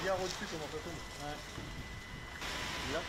Regarde au-dessus comment ça tombe. Ouais. Là.